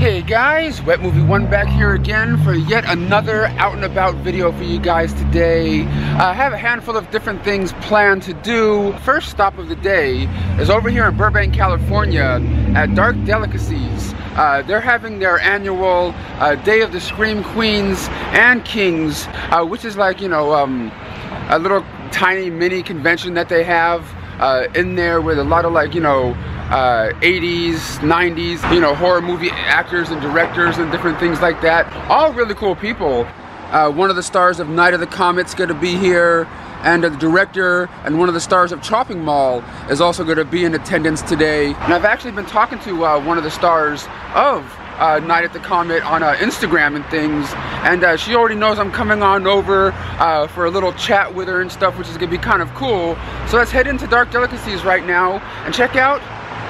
Hey guys, Wet Movie One back here again for yet another out and about video for you guys today. I have a handful of different things planned to do. First stop of the day is over here in Burbank, California at Dark Delicacies. Uh, they're having their annual uh, Day of the Scream Queens and Kings, uh, which is like, you know, um, a little tiny mini convention that they have uh, in there with a lot of like, you know, uh, 80s, 90s, you know, horror movie actors and directors and different things like that. All really cool people. Uh, one of the stars of Night of the Comet's gonna be here and the director and one of the stars of Chopping Mall is also going to be in attendance today. And I've actually been talking to uh, one of the stars of uh, Night at the Comet on uh, Instagram and things, and uh, she already knows I'm coming on over uh, for a little chat with her and stuff, which is to be kind of cool. So let's head into Dark Delicacies right now and check out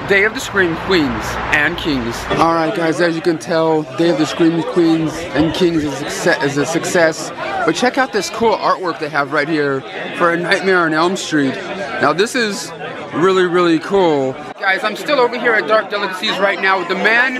Day of the Scream Queens and Kings. All right, guys, as you can tell, Day of the Scream Queens and Kings is a success. But check out this cool artwork they have right here for A Nightmare on Elm Street. Now, this is really, really cool. Guys, I'm still over here at Dark Delicacies right now with the man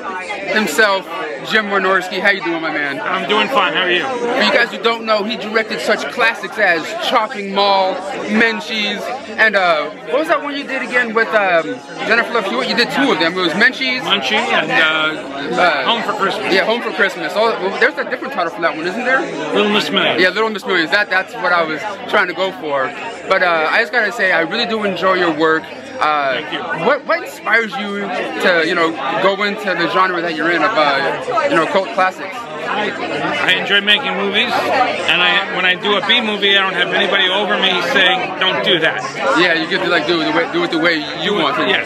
himself, Jim Wynorski. How you doing, my man? I'm doing fine. How are you? For you guys who don't know, he directed such classics as Chopping Mall, Munchies, and uh, what was that one you did again with um, Jennifer Love Hewitt? You did two of them. It was Munchies. Munchie and uh, uh, Home for Christmas. Yeah, Home for Christmas. Oh, well, there's a different title for that one, isn't there? Little Miss Millions. Yeah, Little Miss Millions. That that's what I was trying to go for. But uh, I just gotta say, I really do enjoy your work. Uh, Thank you. What what inspires you to you know go into the genre that you're in of uh, you know cult classics? I enjoy making movies, and I when I do a B movie, I don't have anybody over me saying, "Don't do that." Yeah, you get to like do it the way, do it the way you want to. Yes.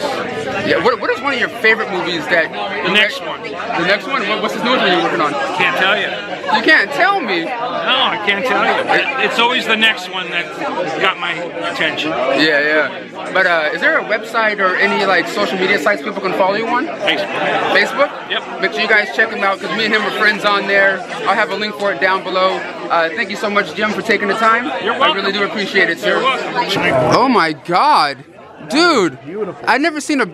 Yeah. What, what is one of your favorite movies that The next one. The next one. What's this newest one you're working on? Can't tell you. You can't tell me. No, I can't tell you. It's always the next one that got my attention. Yeah, yeah. But uh, is there a website or any like social media sites people can follow you on? Facebook. Facebook? Yep. Make sure you guys check him out because me and him are friends on there. I'll have a link for it down below. Uh, thank you so much, Jim, for taking the time. You're welcome. I really do appreciate it, sir. Oh my God, dude! I've never seen a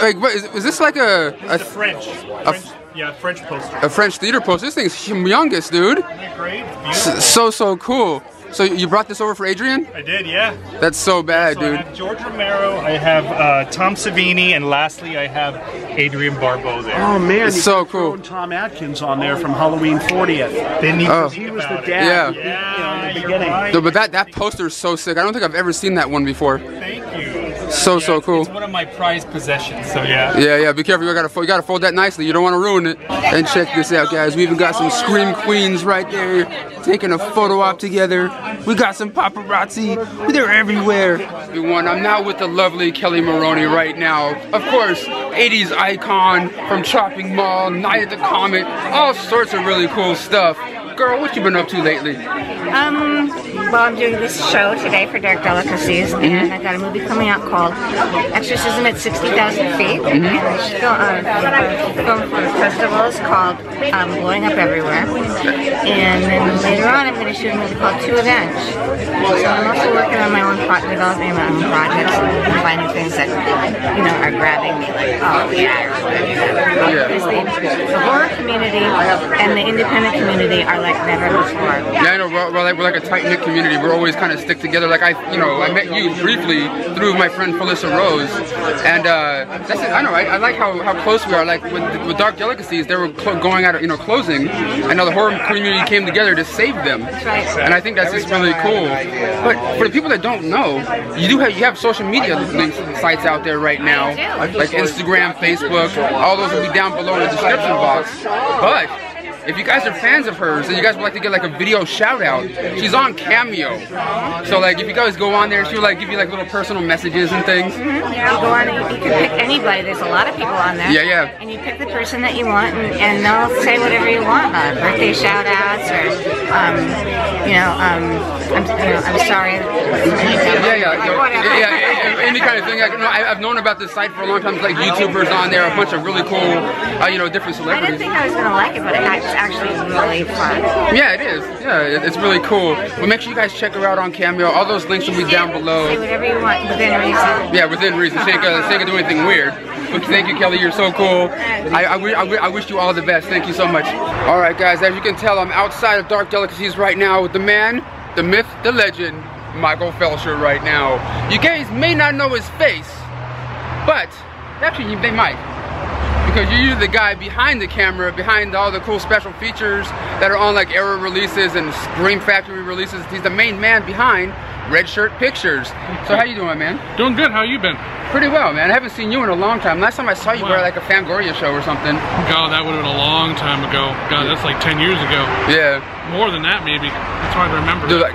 like. What is, is this like a a, French. a, French yeah, French poster. a French theater poster? This thing's humongous, dude. Great. S- So so cool. So you brought this over for Adrienne? I did, yeah. That's so bad, So I dude. have George Romero, I have uh, Tom Savini, and lastly I have Adrienne Barbeau there. Oh man, It's so could've cool. Tom Atkins on there from Halloween 40th. Didn't even Oh. He was the about it. dad. Yeah. you know, in the beginning. right. No, but that that poster is so sick. I don't think I've ever seen that one before. Thank you. So so cool. It's one of my prized possessions, so yeah. Yeah, yeah. Be careful. You gotta fo- you gotta fold that nicely. You don't want to ruin it. And check this out, guys. We even got some scream queens right there, taking a photo op together. We got some paparazzi. They're everywhere. Everyone, I'm now with the lovely Kelli Maroney right now. Of course, 80s icon from Chopping Mall, Night at the Comet, all sorts of really cool stuff. Girl, what you been up to lately? Um, well, I'm doing this show today for Dark Delicacies, and I got a movie coming out called Exorcism at 60,000 Feet. And the film, uh, the film festival is called um, Blowing Up Everywhere. And then later on, I'm going to shoot a movie called To Avenge. So I'm also working on my own pro- developing my own projects and finding things that, you know, are grabbing me, like, oh, yeah, or whatever. Yeah. Because the, the horror community and the independent community are like never before. Yeah, I know. We're, we're like we're like a tight knit community. We're always kind of stick together. Like I, you know, I met you briefly through my friend Felissa Rose, and uh, that's it. I know. I, I like how, how close we are. Like with, with Dark Delicacies, they were clo- going out, of, you know, closing. I know the horror community came together to save them, and I think that's just really cool. But for the people that don't know, you do have you have social media links sites out there right now, like Instagram, Facebook. All those will be down below in the description box. But if you guys are fans of hers and you guys would like to get like a video shout out, she's on Cameo. So like if you guys go on there, she'll like give you like little personal messages and things. You go on, you, you can pick anybody. There's a lot of people on there. Yeah, yeah. And you pick the person that you want, and, and they'll say whatever you want. Uh, birthday shout outs, or, um, you know, um, I'm, you know, I'm sorry. Yeah, yeah, yeah, yeah, yeah, any kind of thing. Like, you know, I, I've known about this site for a long time. It's like YouTubers on there, a bunch of really cool, uh, you know, different celebrities. I didn't think I was gonna like it, but it's actually really fun. Yeah, it is. Yeah, it's really cool. But make sure you guys check her out on Cameo. All those links will be down below. Say whatever you want within reason. Yeah, within reason. She ain't gonna, she ain't do anything weird. But thank you, Kelli. You're so cool. I, I, I, I wish you all the best. Thank you so much. All right, guys. As you can tell, I'm outside of Dark Delicacies right now with the man, the myth, the legend, Michael Felsher right now. You guys may not know his face, but actually they might. Because you're usually the guy behind the camera, behind all the cool special features that are on like Arrow releases and Scream Factory releases. He's the main man behind Red Shirt Pictures. So how you doing, man? Doing good. How you been? Pretty well, man. I haven't seen you in a long time. Last time I saw you, we were at like a Fangoria show or something. God, that would have been a long time ago. God, that's like 10 years ago. Yeah. More than that, maybe. That's hard to remember. Dude, like.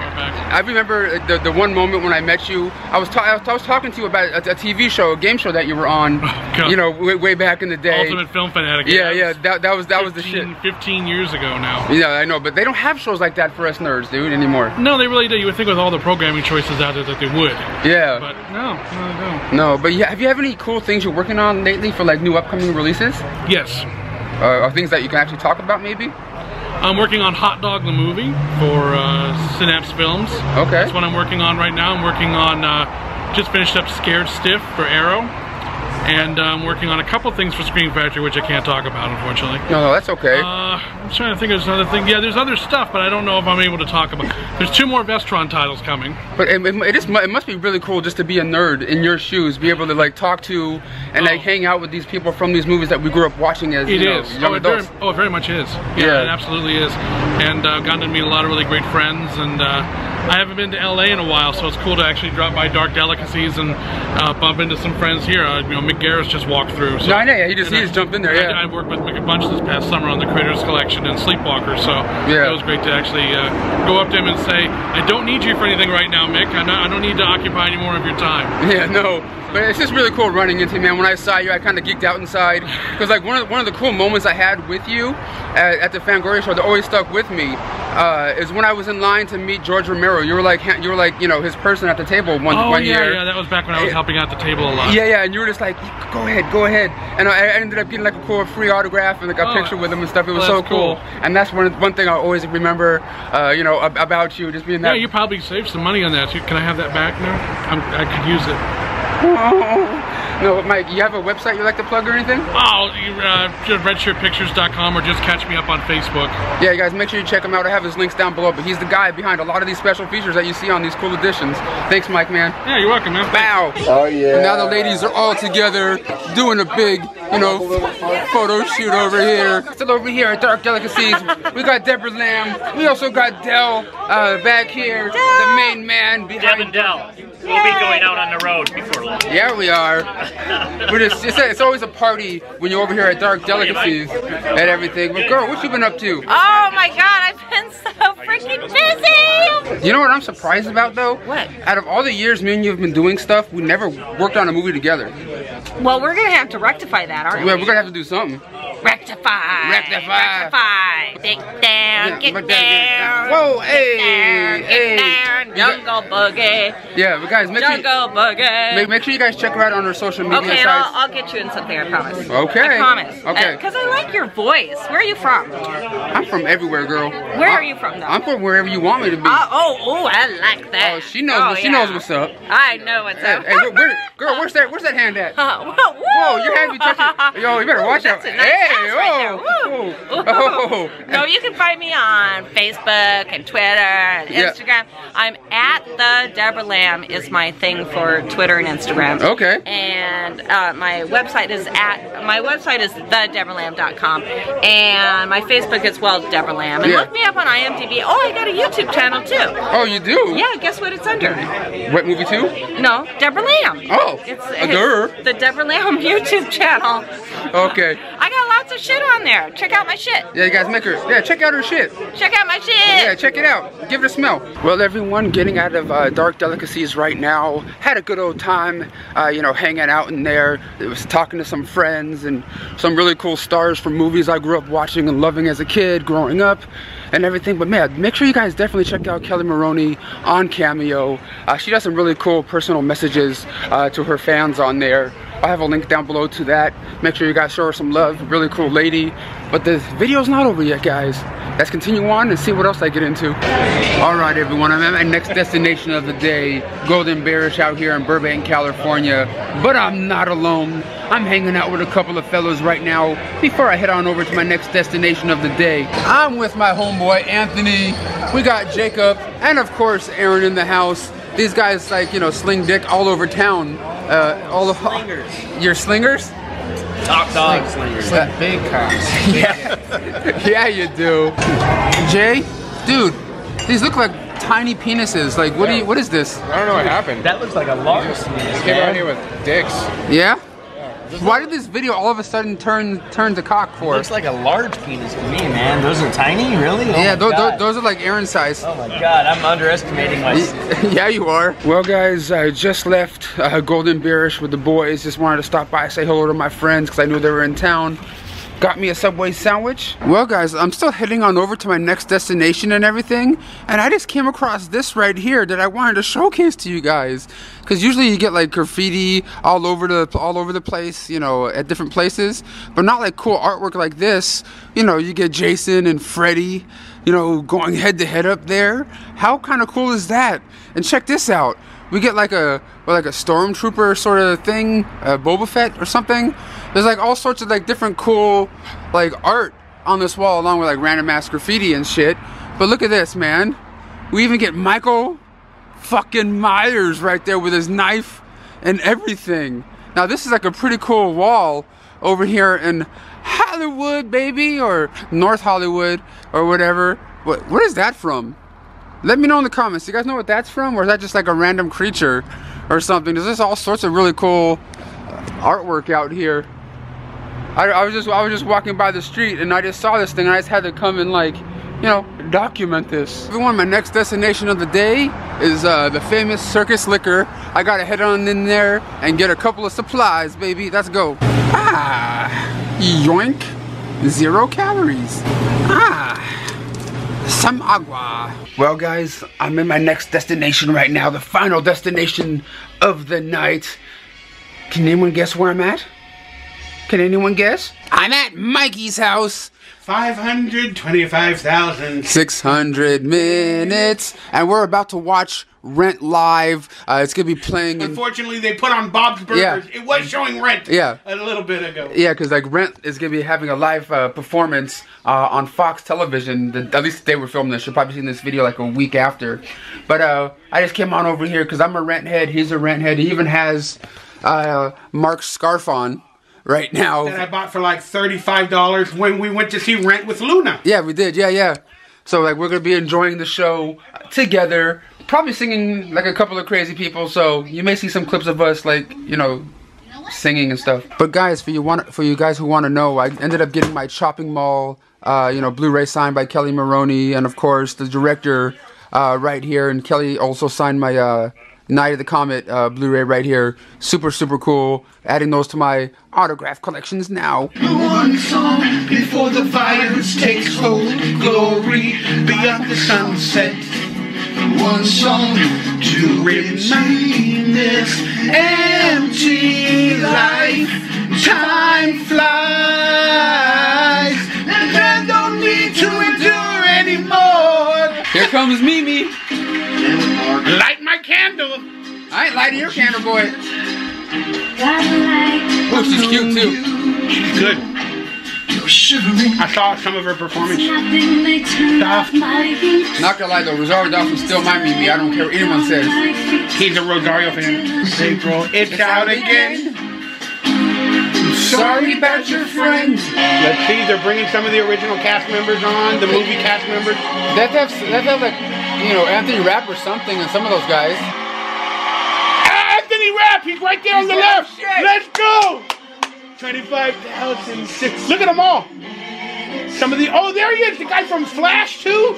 I remember the, the one moment when I met you. I was, I was I was talking to you about a, a TV show, a game show that you were on. God. you know, way, way back in the day. Ultimate Film Fanatic. Yeah, that yeah. was That, that was that was the shit. 15 years ago now. Yeah, I know, but they don't have shows like that for us nerds, dude, anymore. No, they really do. You would think with all the programming choices out there that they would. Yeah. But no, no, they don't. no, but yeah, have you have any cool things you're working on lately for like new upcoming releases? Yes. Uh, or things that you can actually talk about, maybe? I'm working on Hot Dog the movie for uh, Synapse Films. Okay. That's what I'm working on right now. I'm working on, uh, just finished up Scared Stiff for Arrow. And I'm working on a couple things for Scream Factory, which I can't talk about, unfortunately. No, no, that's okay. Uh, I'm trying to think of another thing. Yeah, there's other stuff, but I don't know if I'm able to talk about. There's two more Vestron titles coming. But it, it, is it must be really cool just to be a nerd in your shoes, be able to like talk to and like Oh. hang out with these people from these movies that we grew up watching as It you know, is. young Oh it, very, oh, it very much is. Yeah, Yeah. it absolutely is. And uh, I've gotten to meet a lot of really great friends, and uh, I haven't been to LA in a while, so it's cool to actually drop by Dark Delicacies and uh, bump into some friends here. Uh, you know, Mick Garris just walked through. So, No, I know, yeah, he just- he I- just jumped in there, yeah. I, I worked with Mick a bunch this past summer on the Critters Collection and Sleepwalker, so Yeah. it was great to actually uh, go up to him and say, "I don't need you for anything right now, Mick. I, not, I don't need to occupy any more of your time." Yeah, no, but it's just really cool running into you, man. When I saw you, I kind of geeked out inside because like one of one of the cool moments I had with you at, at the Fangoria show that always stuck with me uh, is when I was in line to meet George Romero. You were like you were like you know his person at the table one Oh one yeah, year. yeah, that was back when I was helping out the table a lot. Yeah, yeah, and you were just like, go ahead, go ahead. And I, I ended up getting like a cool free autograph and like a Oh, picture with him and stuff. It was well, so cool. cool. And that's one one thing I always remember, uh, you know, about you, just being that. Yeah, you probably saved some money on that. Can I have that back now? I'm, I could use it. no, Mike, you have a website you like to plug or anything? Oh, you, uh, just redshirtpictures.com or just catch me up on Facebook. Yeah, you guys, make sure you check him out. I have his links down below. But he's the guy behind a lot of these special features that you see on these cool editions. Thanks, Mike, man. Yeah, you're welcome, man. Bow. Oh yeah. Now the ladies are all together doing a big, you know, photo shoot over here. Still over here at Dark Delicacies, we got Debra Lamb. We also got Del uh, back here, the main man Deb behind. and Del. We'll be going out on the road before long. Yeah, we are. We're just, it's, it's always a party when you're over here at Dark oh, Delicacies and everything. But girl, what you been up to? Oh my god, I've been so freaking busy! You know what I'm surprised about though? What? Out of all the years me and you have been doing stuff, we never worked on a movie together. Well, we're gonna have to rectify that, aren't Well, we? we're gonna have to do something. Rectify! Rectify. Rectify! Dig down, get but- down! Whoa, Get hey, down, hey. get down! Jungle boogie! Yeah, but guys, make sure, Jungle boogie! make, make sure you guys check her out on her social media Okay, and I'll. I'll get you in something, I promise. Okay. I promise. Okay. Because I like your voice. Where are you from? I'm from everywhere, girl. Where I- are you from, though? I'm from wherever you want me to be. Uh, oh, oh, I like that. Oh, she knows. she knows what's up. I know what's Hey, up. hey, where, girl, where's that? Where's that hand at? Uh, whoa, Whoa, your hand be touching. Yo, you better Ooh, watch out. nice hey, house right oh, oh. No, you can find me on Facebook and Twitter and Yeah. Instagram. I'm at the Debra Lamb is my thing for Twitter and Instagram. Okay. And uh, my website is at my website is thedebralamb.com and my Facebook is well Debra Lamb. And Yeah. look me up on IMDb. Oh, I got a YouTube channel too. Oh, you do? Yeah, guess what it's under? What movie too? No, Debra Lamb. Oh, it's, a it's the Debra Lamb YouTube channel. Okay. I got lots of shit on there. Check out my shit. Yeah, you guys make her. Yeah, check out her shit. Check out my shit. Yeah, check it out. Give it a smell. Well, everyone, getting out of uh, Dark Delicacies right now. Had a good old time, uh, you know, hanging out in there. It was talking to some friends and some really cool stars from movies I grew up watching and loving as a kid, growing up, and everything. But man, make sure you guys definitely check out Kelli Maroney on Cameo. Uh, she does some really cool personal messages uh, to her fans on there. I have a link down below to that. Make sure you guys show her some love. Really cool lady. But the video's not over yet, guys. Let's continue on and see what else I get into. All right, everyone. I'm at my next destination of the day, Golden Bearish out here in Burbank, California. But I'm not alone. I'm hanging out with a couple of fellows right now before I head on over to my next destination of the day. I'm with my homeboy, Anthony. We got Jacob and, of course, Aaron in the house. These guys, like, you know, sling dick all over town. Uh, all the slingers. Your slingers? Top dog slingers. Like big cocks. yeah. yeah, you do. Jay, dude, these look like tiny penises. Like, what do you? What is this? I don't know what happened. That looks like a large penis. Came out here with dicks. Yeah. Why did this video all of a sudden turn turn to cock for? It Looks like a large penis to me, man. Those are tiny, really? Oh yeah, those, those, those, are like Aaron size. Oh my god, I'm underestimating myself. yeah, you are. Well, guys, I just left uh, Golden Bearish with the boys. Just wanted to stop by, say hello to my friends because I knew they were in town got me a Subway sandwich. Well guys, I'm still heading on over to my next destination and everything, and I just came across this right here that I wanted to showcase to you guys. Cause usually you get like graffiti all over the all over the place, you know, at different places, but not like cool artwork like this. You know, you get Jason and Freddy, you know, going head to head up there. How kind of cool is that? And check this out we get like a like a stormtrooper sort of thing, a Boba Fett or something. There's like all sorts of like different cool like art on this wall along with like random ass graffiti and shit. But look at this, man. We even get Michael fucking Myers right there with his knife and everything. Now this is like a pretty cool wall over here in Hollywood, baby, or North Hollywood or whatever. What what is that from? Let me know in the comments. You guys know what that's from? Or is that just like a random creature or something? There's just all sorts of really cool artwork out here. I, I, was just I was just walking by the street and I just saw this thing and I just had to come and like, you know, document this. Everyone, my next destination of the day is uh, the famous Circus Liquor. I gotta head on in there and get a couple of supplies, baby. Let's go. Ah, yoink. Zero calories. Ah some agua. Well guys, I'm in my next destination right now, the final destination of the night. Can anyone guess where I'm at? Can anyone guess? I'm at Mikey's house. 525,000. 600 minutes. And we're about to watch Rent live. Uh, it's gonna be playing. In, Unfortunately, they put on Bob's Burgers. Yeah. It was showing Rent. Yeah. A little bit ago. Yeah, because like Rent is gonna be having a live uh, performance uh, on Fox Television. The, at least they were filming this. You'll probably seen this video like a week after. But uh, I just came on over here because I'm a Rent head. He's a Rent head. He even has uh, Mark's scarf on right now. That I bought for like $35 when we went to see Rent with Luna. Yeah, we did. Yeah, yeah. So like we're gonna be enjoying the show together probably singing like a couple of crazy people, so you may see some clips of us like, you know, singing and stuff. But guys, for you want for you guys who want to know, I ended up getting my Chopping Mall, uh, you know, Blu-ray signed by Kelli Maroney, and of course the director uh, right here, and Kelli also signed my uh, Night of the Comet uh, Blu-ray right here. Super, super cool. Adding those to my autograph collections now. One song before the violence takes hold. Glory beyond the sunset one song to remain this empty life. Time flies, candle. I ain't lighting your candle, boy. Oh, she's cute too. She's good. I saw some of her performance stuff. Not gonna lie though, Rosario Dawson still might be me. I don't care what anyone says. He's a Rosario fan. April, it's, it's out again. Sorry about your friend. Let's see, they're bringing some of the original cast members on, the movie cast members. That have, that have like, you know, Anthony Rapp or something and some of those guys. Anthony Rapp, he's right there he's on the left. Shit. Let's go. 25,000. Look at them all. Some of the, oh, there he is, the guy from Flash, too.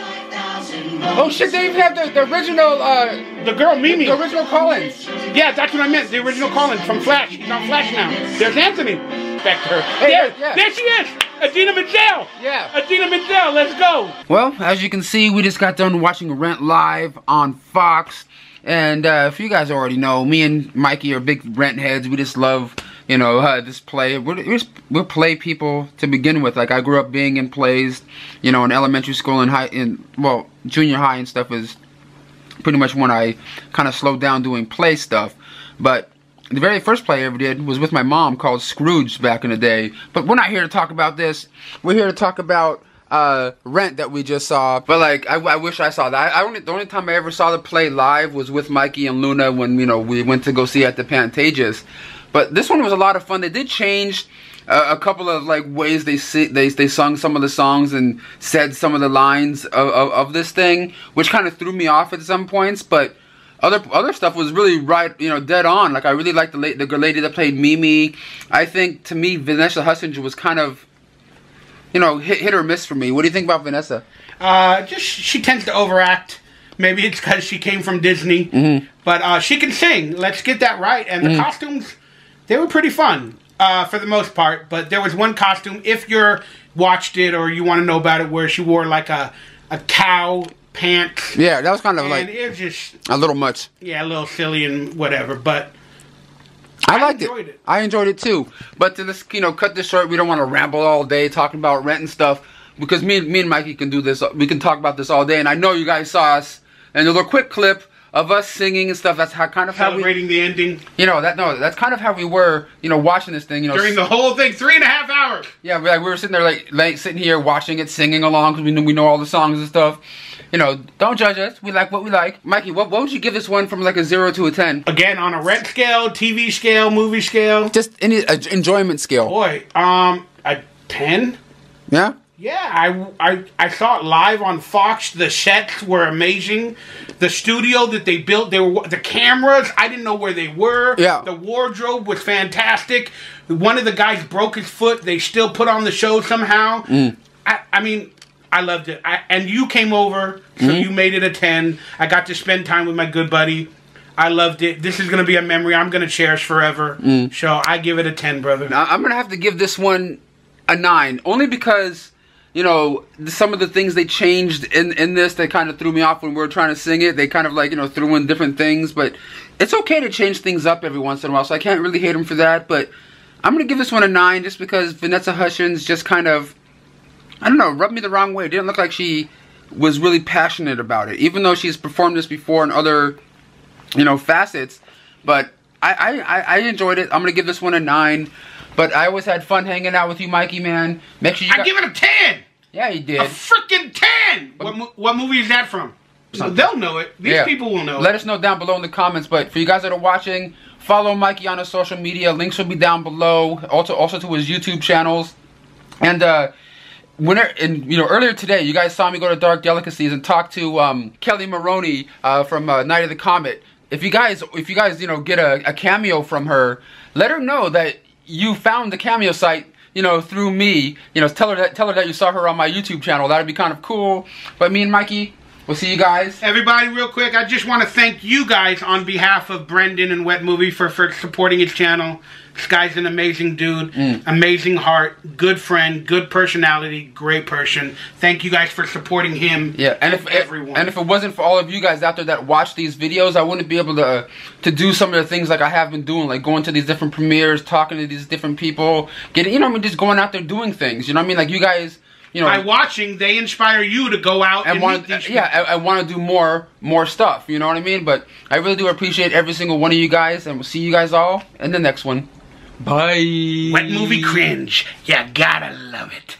Oh, shit, they even have the, the original, uh, the girl, Mimi. The original Collins. Yeah, that's what I meant, the original Collins from Flash. He's on Flash now. There's Anthony. Back. Hey, there, yeah. there she is. Idina Menzel. Yeah. Idina Menzel, let's go. Well, as you can see, we just got done watching Rent live on Fox. And uh, if you guys already know, me and Mikey are big Rent heads. We just love you know, uh, this play. We're, we're, we're play people to begin with. Like I grew up being in plays, you know, in elementary school and high, in well, junior high and stuff is pretty much when I kind of slowed down doing play stuff. But the very first play I ever did was with my mom called Scrooge back in the day. But we're not here to talk about this. We're here to talk about uh, Rent that we just saw. But like, I, I wish I saw that. I, I, only the only time I ever saw the play live was with Mikey and Luna when you know we went to go see at the Pantages. But this one was a lot of fun. They did change uh, a couple of like ways they they they sung some of the songs and said some of the lines of, of, of this thing, which kind of threw me off at some points. But other other stuff was really right, you know, dead on. Like I really liked the late, the lady that played Mimi. I think to me Vanessa Hudgens was kind of, you know, hit, hit or miss for me. What do you think about Vanessa? Uh, just she tends to overact. Maybe it's because she came from Disney, mm-hmm. but uh, she can sing. Let's get that right. And the mm-hmm. costumes they were pretty fun uh, for the most part. But there was one costume, if you're watched it or you want to know about it, where she wore like a a cow pants. Yeah, that was kind of like it was just a little much. Yeah, a little silly and whatever, but. I, I liked it. it. I enjoyed it too. But to this, you know, cut this short. We don't want to ramble all day talking about rent and stuff because me, me and Mikey can do this. We can talk about this all day, and I know you guys saw us. And a little quick clip of us singing and stuff. That's how kind of how celebrating the ending. You know that no, that's kind of how we were. You know, watching this thing. You know, during the whole thing, three and a half hours. Yeah, we, like, we were sitting there like, like sitting here watching it, singing along because we know we know all the songs and stuff. You know, don't judge us. We like what we like. Mikey, what, what would you give this one from like a zero to a ten? Again, on a rent scale, TV scale, movie scale, just any uh, enjoyment scale. Boy, um, a ten. Yeah. Yeah, I, I, I saw it live on Fox. The sets were amazing. The studio that they built, they were the cameras. I didn't know where they were. Yeah. The wardrobe was fantastic. One of the guys broke his foot. They still put on the show somehow. Mm. I, I mean, I loved it. I, and you came over, so mm-hmm. you made it a ten. I got to spend time with my good buddy. I loved it. This is going to be a memory I'm going to cherish forever. Mm. So I give it a 10, brother. Now, I'm going to have to give this one a 9, only because you know, some of the things they changed in, in this, they kind of threw me off when we were trying to sing it. They kind of like, you know, threw in different things, but it's okay to change things up every once in a while, so I can't really hate them for that, but I'm going to give this one a 9 just because Vanessa Hudgens just kind of, I don't know, rubbed me the wrong way. It didn't look like she was really passionate about it, even though she's performed this before in other, you know, facets, but I, I, I enjoyed it. I'm going to give this one a 9. But I always had fun hanging out with you, Mikey, man. Make sure you. I give it a ten. Yeah, you did. A freaking ten. What, what movie is that from? So they'll know it. These yeah. people will know. Let it. us know down below in the comments. But for you guys that are watching, follow Mikey on his social media. Links will be down below. Also, also to his YouTube channels. And uh, when and you know earlier today, you guys saw me go to Dark Delicacies and talk to um, Kelli Maroney uh, from uh, Night of the Comet. If you guys, if you guys, you know, get a, a cameo from her, let her know that you found the cameo site you know, through me, you know, tell her that tell her that you saw her on my YouTube channel. That'd be kind of cool. But me and Mikey, we'll see you guys. Everybody, real quick, I just want to thank you guys on behalf of Brendan and Wet Movie for, for supporting his channel. This guy's an amazing dude, mm. amazing heart, good friend, good personality, great person. Thank you guys for supporting him. Yeah, and if everyone, and if it wasn't for all of you guys out there that watch these videos, I wouldn't be able to to do some of the things like I have been doing, like going to these different premieres, talking to these different people, getting, you know, I mean, just going out there doing things. You know what I mean? Like you guys you know, by watching, they inspire you to go out and, and want, yeah, I, I want to do more, more stuff. You know what I mean? But I really do appreciate every single one of you guys, and we'll see you guys all in the next one. Bye. Wet movie cringe. You gotta love it.